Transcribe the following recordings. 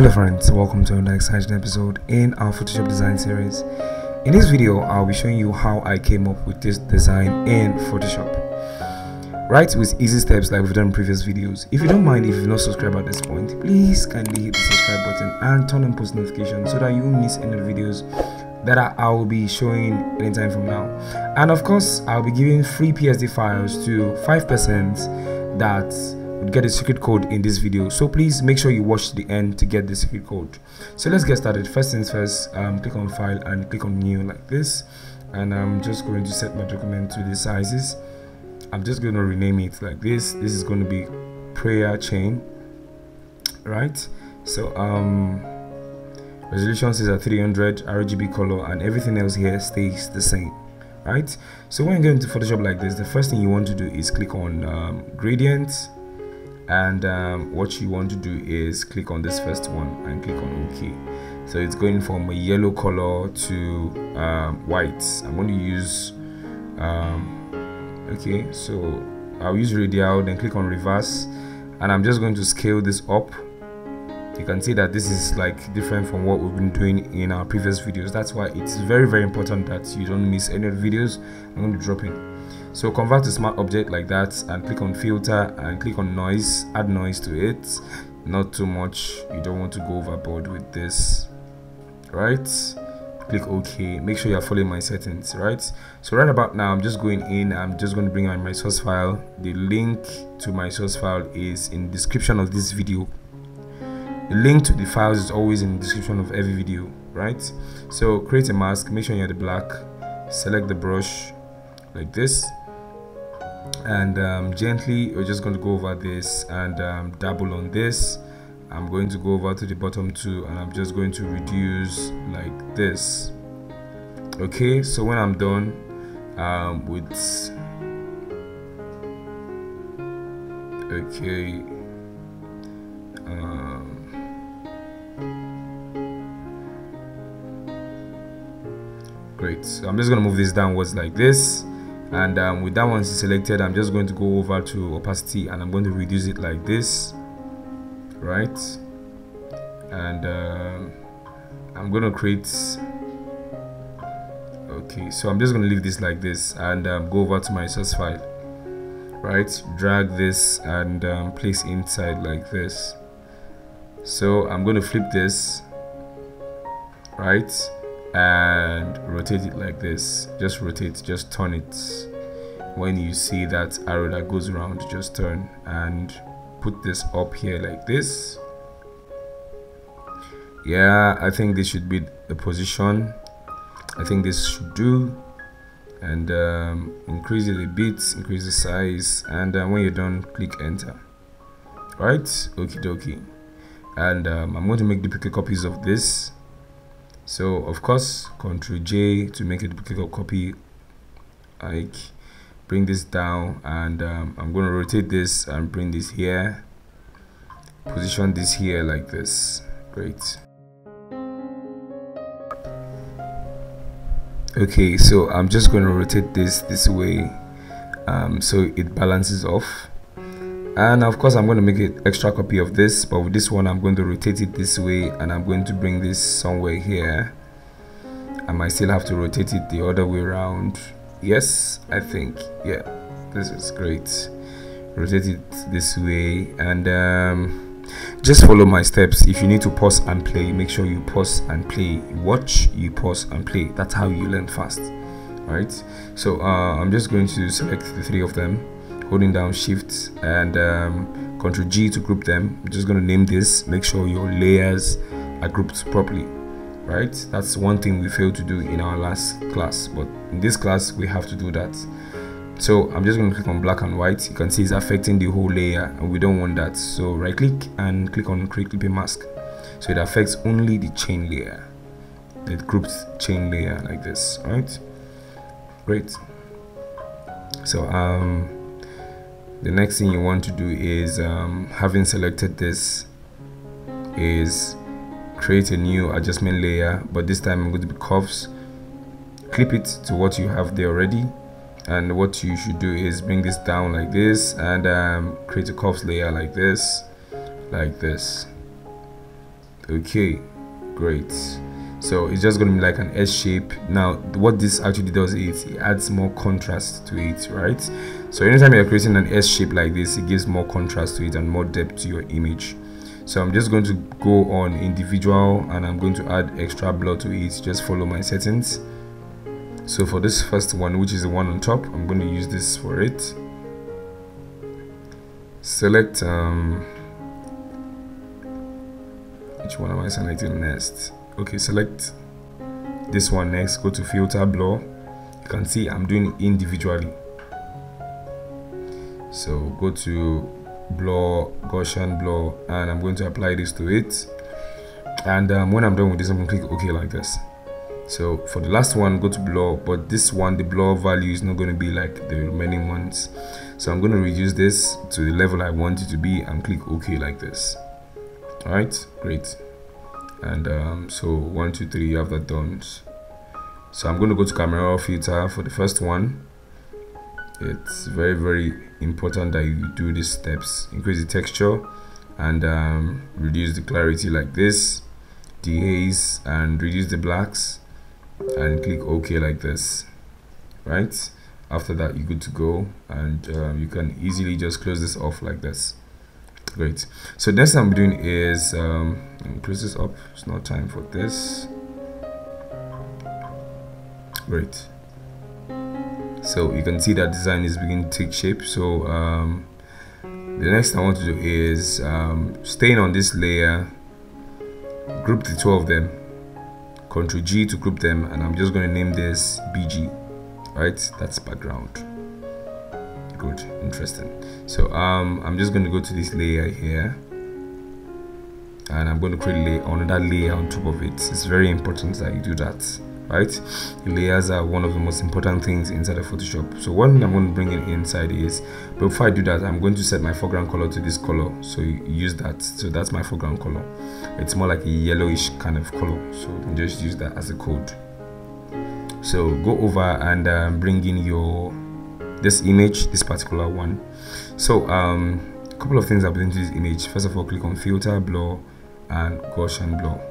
Hello friends, welcome to another exciting episode in our Photoshop design series. In this video, I'll be showing you how I came up with this design in Photoshop. Right, with easy steps like we've done in previous videos. If you don't mind, if you've not subscribed at this point, please kindly hit the subscribe button and turn on post notifications so that you won't miss any videos that I will be showing anytime from now. And of course, I'll be giving free PSD files to 5% that would get a secret code in this video. So please make sure you watch the end to get the secret code. So let's get started. First things first um, click on file and click on new like this. And I'm just going to set my document to the sizes. I'm just going to rename it like this. This is going to be prayer chain right? So um resolution is at 300 RGB color and everything else here stays the same right? So when you get into Photoshop like this the first thing you want to do is click on um, gradient and um, what you want to do is click on this first one and click on OK. So it's going from a yellow color to um, white. I'm going to use um, okay so I'll use radial then click on reverse. And I'm just going to scale this up. You can see that this is like different from what we've been doing in our previous videos. That's why it's very very important that you don't miss any of the videos. I'm going to drop in so convert to smart object like that and click on filter and click on noise add noise to it. Not too much. You don't want to go overboard with this right? Click ok. Make sure you're following my settings right? So right about now i'm just going in. I'm just going to bring on my source file. The link to my source file is in description of this video. The link to the files is always in the description of every video right? So create a mask. Make sure you're the black. Select the brush like this and um, gently we're just going to go over this and um, double on this. I'm going to go over to the bottom too and I'm just going to reduce like this. Okay so when I'm done um, with okay um, great. So I'm just gonna move this downwards like this and um, with that one selected I'm just going to go over to opacity and I'm going to reduce it like this right? And um, I'm going to create okay so I'm just going to leave this like this and um, go over to my source file right? Drag this and um, place inside like this. So I'm going to flip this right and rotate it like this. Just rotate just turn it. When you see that arrow that goes around just turn and put this up here like this. Yeah I think this should be the position. I think this should do. And um, increase it a bit increase the size and uh, when you're done click enter. Right? Okie dokie. And um, I'm going to make duplicate copies of this so of course Ctrl J to make a duplicate copy like bring this down and um, I'm going to rotate this and bring this here. Position this here like this. Great. Okay so I'm just going to rotate this this way um, so it balances off and of course I'm going to make an extra copy of this but with this one I'm going to rotate it this way and I'm going to bring this somewhere here. And I might still have to rotate it the other way around. Yes I think. Yeah this is great. Rotate it this way and um, just follow my steps. If you need to pause and play make sure you pause and play. Watch you pause and play. That's how you learn fast right? So uh, I'm just going to select the three of them holding down shift and um, Ctrl G to group them. I'm just going to name this. Make sure your layers are grouped properly. Right? That's one thing we failed to do in our last class, but in this class we have to do that. So I'm just going to click on black and white. You can see it's affecting the whole layer, and we don't want that. So right click and click on create clipping mask. So it affects only the chain layer, It groups chain layer like this. Right? Great. So um the next thing you want to do is um, having selected this is create a new adjustment layer but this time I'm going to be curves clip it to what you have there already. And what you should do is bring this down like this and um, create a curves layer like this like this. Okay great. So it's just going to be like an S shape. Now what this actually does is it adds more contrast to it right so anytime you're creating an S shape like this it gives more contrast to it and more depth to your image. So I'm just going to go on individual and I'm going to add extra blur to it. Just follow my settings. So for this first one which is the one on top I'm going to use this for it. Select um, which one am I selecting next? Okay select this one next. Go to filter blur. You can see I'm doing individually so go to blur Gaussian blur and I'm going to apply this to it. And um, when I'm done with this I'm going to click OK like this. So for the last one go to blur but this one the blur value is not going to be like the remaining ones. So I'm going to reduce this to the level I want it to be and click OK like this. Alright great. And um, so one two three you have that done. So I'm going to go to camera filter for the first one it's very very important that you do these steps. Increase the texture and um, reduce the clarity like this dehaze and reduce the blacks and click ok like this. Right? After that you're good to go and uh, you can easily just close this off like this. Great. So next i'm doing is um, close this up. It's not time for this. Great so you can see that design is beginning to take shape. So um, the next I want to do is um, staying on this layer group the two of them. Ctrl G to group them and I'm just going to name this BG right? That's background. Good interesting. So um, I'm just going to go to this layer here and I'm going to create another layer on top of it. It's very important that you do that right? Layers are one of the most important things inside of photoshop. So one thing i'm going to bring in inside is before i do that i'm going to set my foreground color to this color. So use that. So that's my foreground color. It's more like a yellowish kind of color. So just use that as a code. So go over and um, bring in your this image this particular one. So um a couple of things happening to this image. First of all click on filter blur and gaussian blur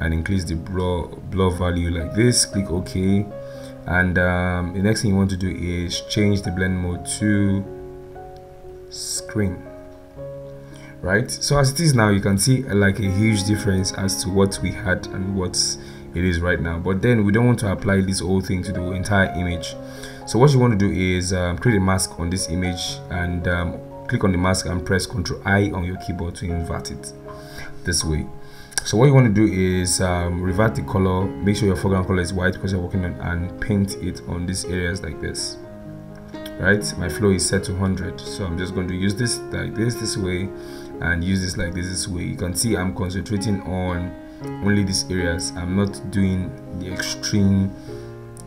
and increase the blur blur value like this click ok. And um, the next thing you want to do is change the blend mode to screen. Right? So as it is now you can see like a huge difference as to what we had and what it is right now. But then we don't want to apply this whole thing to the entire image. So what you want to do is um, create a mask on this image and um, click on the mask and press ctrl i on your keyboard to invert it this way so what you want to do is um, revert the color make sure your foreground color is white because you're working on and paint it on these areas like this. Right? My flow is set to 100 so i'm just going to use this like this this way and use this like this this way. You can see i'm concentrating on only these areas. I'm not doing the extreme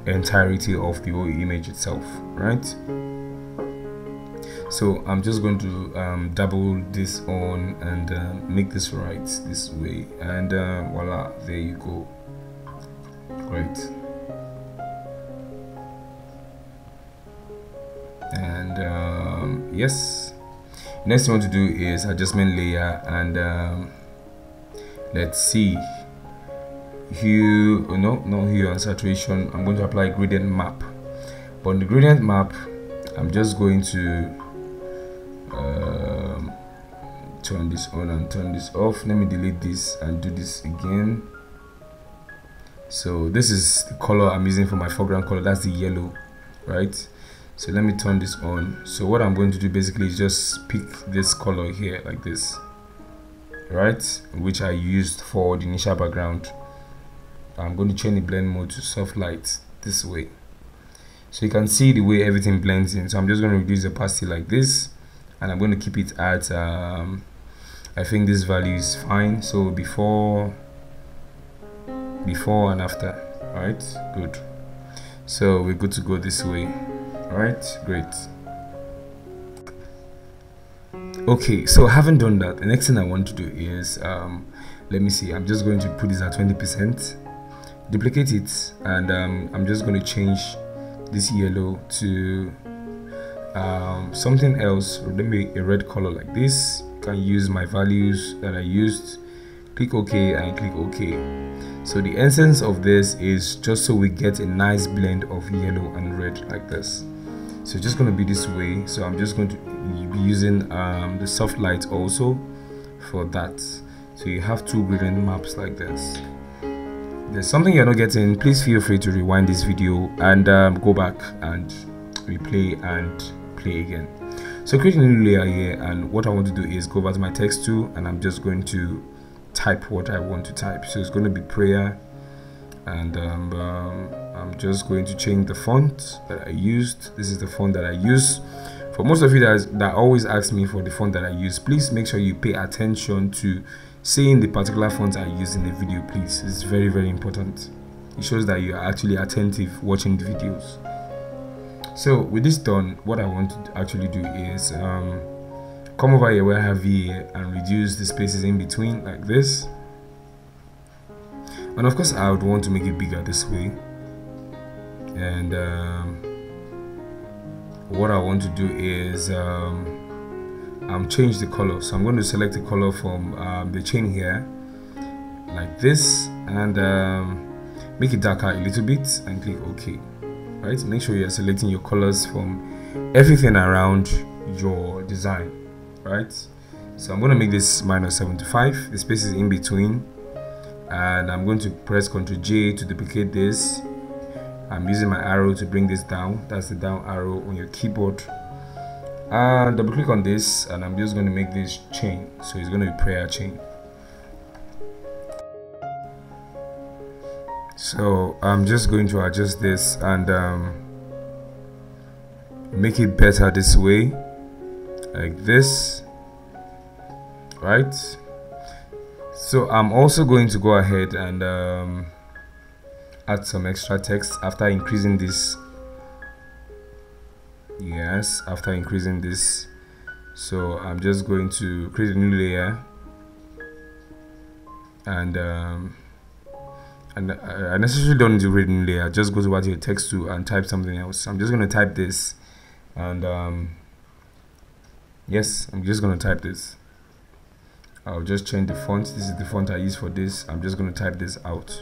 entirety of the whole image itself right so I'm just going to um, double this on and uh, make this right this way. And uh, voila there you go. Great and um, yes. Next thing I want to do is adjustment layer and um, let's see. Hue no no hue and saturation. I'm going to apply gradient map. But on the gradient map I'm just going to turn this on and turn this off. Let me delete this and do this again. So this is the color i'm using for my foreground color. That's the yellow right? So let me turn this on. So what i'm going to do basically is just pick this color here like this right? Which i used for the initial background. I'm going to change the blend mode to soft light this way. So you can see the way everything blends in. So i'm just going to reduce the opacity like this and I'm going to keep it at um, I think this value is fine. So before before and after. Right good. So we're good to go this way. Right great. Okay so having done that. The next thing I want to do is um, let me see. I'm just going to put this at 20% duplicate it and um, I'm just going to change this yellow to um, something else. Maybe a red color like this can use my values that I used. Click ok and click ok. So the essence of this is just so we get a nice blend of yellow and red like this. So just going to be this way. So i'm just going to be using um, the soft light also for that. So you have two gradient maps like this. There's something you're not getting please feel free to rewind this video and um, go back and replay and play again so create a new layer here and what I want to do is go back to my text tool and I'm just going to type what I want to type. So it's going to be prayer and um, um, I'm just going to change the font that I used. This is the font that I use. For most of you that, that always ask me for the font that I use please make sure you pay attention to seeing the particular font I use in the video please. It's very very important. It shows that you are actually attentive watching the videos so with this done what i want to actually do is um, come over here where i have VA and reduce the spaces in between like this. And of course i would want to make it bigger this way. And um, what i want to do is um, um, change the color. So i'm going to select the color from um, the chain here like this and um, make it darker a little bit and click ok right? Make sure you're selecting your colors from everything around your design right? So i'm going to make this minus 75 the space is in between. And i'm going to press ctrl j to duplicate this. I'm using my arrow to bring this down. That's the down arrow on your keyboard. And double click on this and i'm just going to make this chain. So it's going to be prayer chain so I'm just going to adjust this and um, make it better this way. Like this right? So I'm also going to go ahead and um, add some extra text after increasing this. Yes after increasing this. So I'm just going to create a new layer. And um, and I necessarily don't need to read in layer just go to what your text to and type something else. I'm just going to type this. And um, yes I'm just going to type this. I'll just change the font. This is the font I use for this. I'm just going to type this out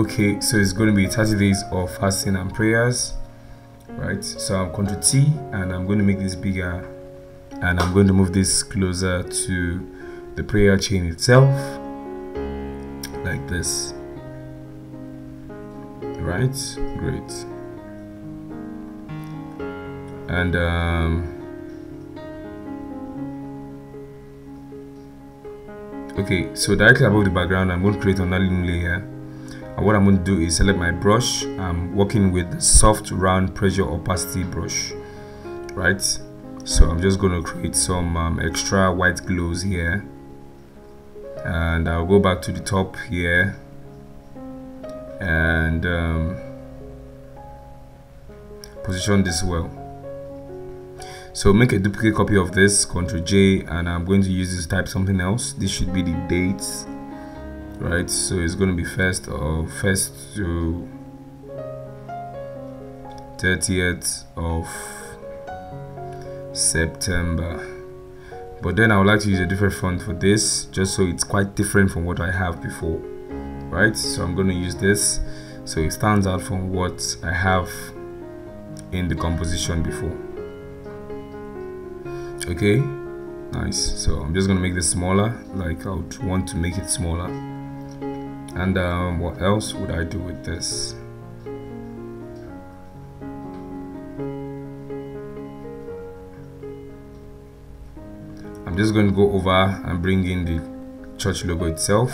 okay so it's going to be 30 days of fasting and prayers right? So i'm going to t and i'm going to make this bigger and i'm going to move this closer to the prayer chain itself like this. Right? Great. And um okay so directly above the background i'm going to create another layer. and what I'm going to do is select my brush. I'm working with the soft round pressure opacity brush right? So I'm just going to create some um, extra white glows here. And I'll go back to the top here. And um, position this well. So make a duplicate copy of this ctrl J and I'm going to use this type something else. This should be the dates right? So it's going to be first of first to 30th of September. But then I would like to use a different font for this just so it's quite different from what I have before right? So I'm going to use this. So it stands out from what I have in the composition before. Okay? Nice. So I'm just gonna make this smaller like I would want to make it smaller and um, what else would I do with this? I'm just going to go over and bring in the church logo itself.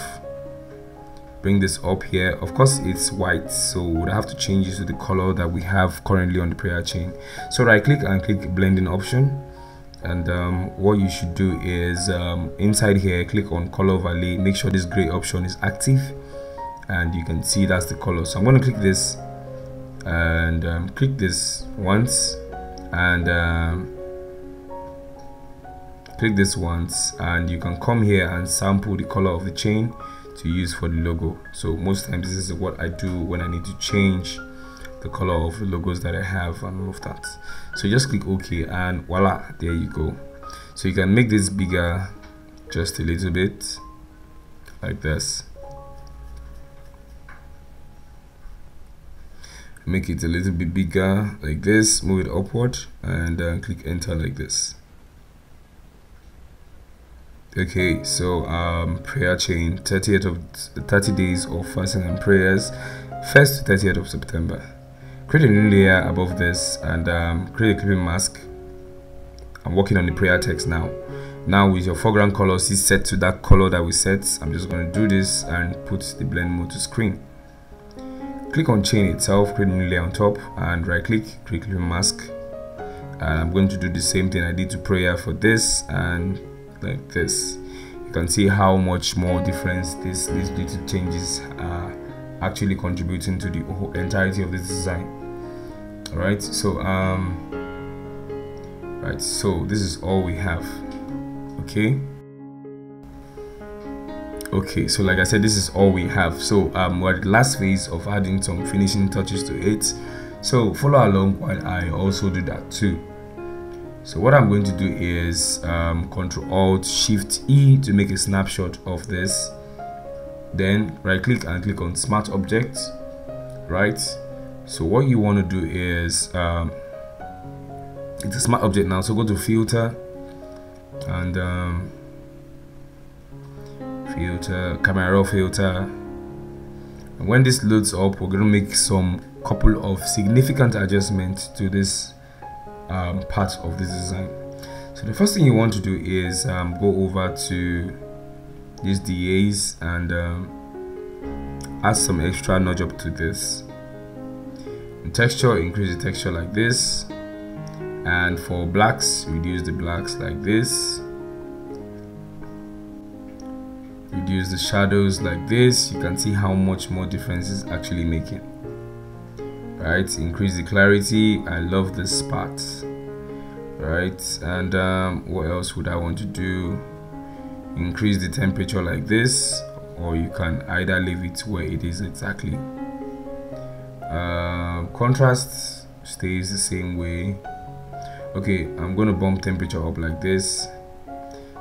Bring this up here. Of course it's white so we'll have to change it to the color that we have currently on the prayer chain. So right click and click blending option. And um, what you should do is um, inside here click on color overlay make sure this gray option is active and you can see that's the color. So I'm going to click this and um, click this once and um, click this once and you can come here and sample the color of the chain to use for the logo. So most times this is what I do when I need to change the color of the logos that I have and all of that. So just click OK and voila there you go. So you can make this bigger just a little bit like this make it a little bit bigger like this move it upward and uh, click enter like this. Okay so um prayer chain 30th of 30 days of fasting and prayers first to 30th of september. Create a new layer above this and um, create a clipping mask. I'm working on the prayer text now. Now with your foreground color is set to that color that we set. I'm just going to do this and put the blend mode to screen click on chain itself create new layer on top and right click create clipping mask. And i'm going to do the same thing i did to prayer for this and like this. You can see how much more difference this these little changes are actually contributing to the whole entirety of this design. All right so um right so this is all we have. Okay okay so like i said this is all we have. So um we're the last phase of adding some finishing touches to it. So follow along while i also do that too. So what i'm going to do is um, control alt shift e to make a snapshot of this. Then right click and click on smart object right? So what you want to do is um, it's a smart object now. So go to filter and um, filter camera filter. And when this loads up we're going to make some couple of significant adjustments to this um, part of this design. So the first thing you want to do is um, go over to dehaze and um, add some extra nudge up to this. Texture increase the texture like this. And for blacks reduce the blacks like this reduce the shadows like this you can see how much more difference is actually making. Right increase the clarity. I love this part. Right and um, what else would i want to do? Increase the temperature like this or you can either leave it where it is exactly. Uh, contrast stays the same way. Okay i'm to bump temperature up like this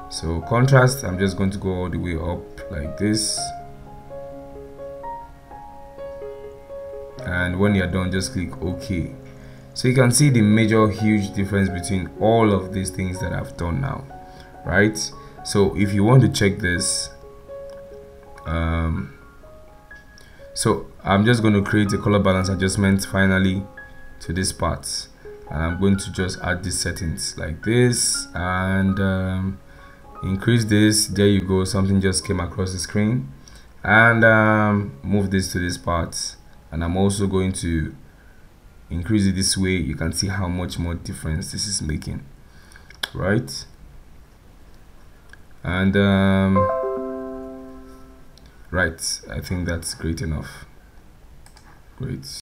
so contrast i'm just going to go all the way up like this. And when you're done just click ok. So you can see the major huge difference between all of these things that I've done now right? So if you want to check this um, so I'm just going to create a color balance adjustment finally to this part. And I'm going to just add these settings like this. And um, increase this there you go something just came across the screen. And um, move this to this part. And I'm also going to increase it this way. You can see how much more difference this is making. Right? And um, right. I think that's great enough. Great.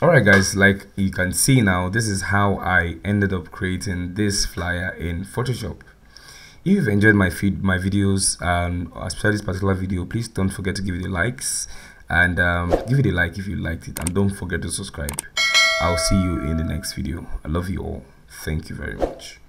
Alright guys. Like you can see now this is how I ended up creating this flyer in Photoshop if you've enjoyed my feed my videos um especially this particular video please don't forget to give it a likes and um, give it a like if you liked it and don't forget to subscribe. I'll see you in the next video. I love you all. Thank you very much